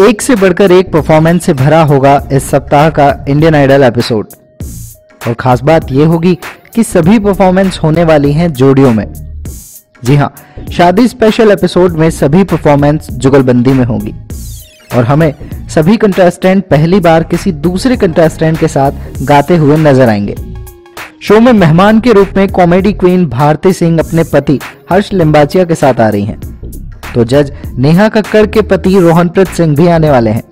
एक से बढ़कर एक परफॉर्मेंस से भरा होगा इस सप्ताह का इंडियन आइडल एपिसोड और खास बात यह होगी कि सभी परफॉर्मेंस होने वाली हैं जोड़ियों में। जी हाँ शादी स्पेशल एपिसोड में सभी परफॉर्मेंस जुगलबंदी में होगी। और हमें सभी कंटेस्टेंट पहली बार किसी दूसरे कंटेस्टेंट के साथ गाते हुए नज़र आएँगे। शो में मेहमान के रूप में कॉमेडी क्वीन भारती सिंह अपने पति हर्ष लिम्बाचिया के साथ आ रही हैं। तो जज नेहा कक्कड़ के पति रोहनप्रीत सिंह भी आने वाले हैं।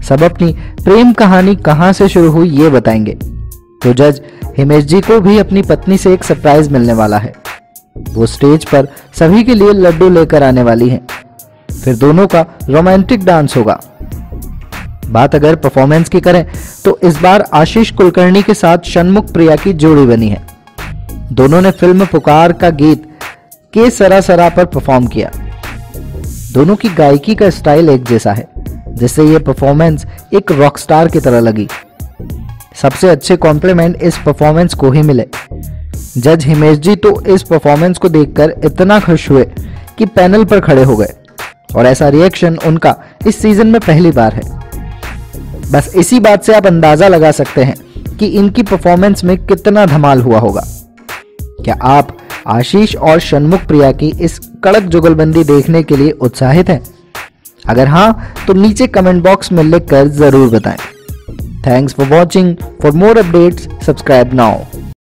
सब अपनी प्रेम कहानी कहाँ से शुरू हुई ये बताएँगे। तो जज हिमेश जी को भी अपनी पत्नी से एक सरप्राइज़ मिलने वाला है। वो स्टेज पर सभी के लिए लड्डू लेकर आने वाली हैं। फिर दोनों का रोमांटिक डांस होगा। बात अगर परफॉर्मेंस की करें तो इस बार आशीष कुलकर्णी के साथ शनमुख प्रिया की जोड़ी बनी है। दोनों ने फ़िल्म पुकार का गीत के सरा सरा पर परफॉर्म किया। दोनों की गायकी का स्टाइल एक जैसा है, जिससे यह परफॉर्मेंस एक रॉक स्टार की तरह लगी। सबसे अच्छे कॉम्प्लीमेंट इस परफॉर्मेंस को ही मिले। जज हिमेश जी तो इस परफॉर्मेंस को देखकर इतना खुश हुए कि पैनल पर खड़े हो गए। और ऐसा रिएक्शन उनका इस सीज़न में पहली बार है। बस इसी बात से आप अंदाज़ा लगा सकते हैं कि इनकी परफॉर्मेंस में कितना धमाल हुआ होगा। क्या आप आशीष और शनमुख प्रिया की इस कड़क जुगलबंदी देखने के लिए उत्साहित हैं? अगर हाँ तो नीचे कमेंट बॉक्स में लिखकर ज़रूर बताएँ। Thanks for watching for more updates subscribe now